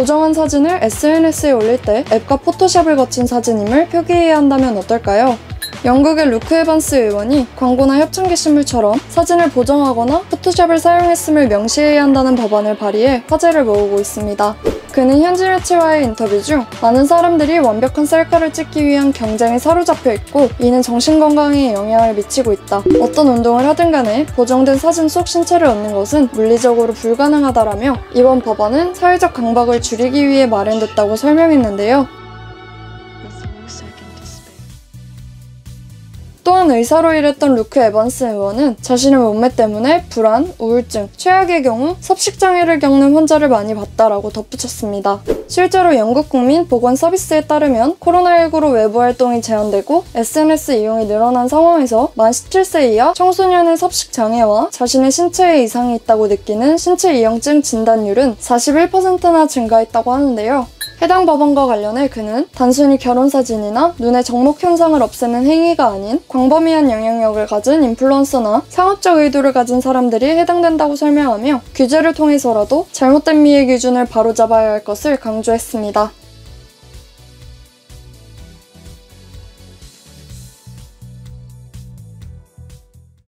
보정한 사진을 SNS에 올릴 때 앱과 포토샵을 거친 사진임을 표기해야 한다면 어떨까요? 영국의 루크 에반스 의원이 광고나 협찬 게시물처럼 사진을 보정하거나 포토샵을 사용했음을 명시해야 한다는 법안을 발의해 화제를 모으고 있습니다. 그는 현지 매체와의 인터뷰 중 많은 사람들이 완벽한 셀카를 찍기 위한 경쟁에 사로잡혀 있고 이는 정신건강에 영향을 미치고 있다. 어떤 운동을 하든 간에 보정된 사진 속 신체를 얻는 것은 물리적으로 불가능하다라며 이번 법안은 사회적 강박을 줄이기 위해 마련됐다고 설명했는데요. 또한 의사로 일했던 루크 에반스 의원은 자신의 몸매 때문에 불안, 우울증, 최악의 경우 섭식장애를 겪는 환자를 많이 봤다라고 덧붙였습니다. 실제로 영국 국민 보건 서비스에 따르면 코로나19로 외부 활동이 제한되고 SNS 이용이 늘어난 상황에서 만 17세 이하 청소년의 섭식장애와 자신의 신체에 이상이 있다고 느끼는 신체 이형증 진단율은 41%나 증가했다고 하는데요. 해당 법안과 관련해 그는 단순히 결혼 사진이나 눈의 정목 현상을 없애는 행위가 아닌 광범위한 영향력을 가진 인플루언서나 상업적 의도를 가진 사람들이 해당된다고 설명하며 규제를 통해서라도 잘못된 미의 기준을 바로잡아야 할 것을 강조했습니다.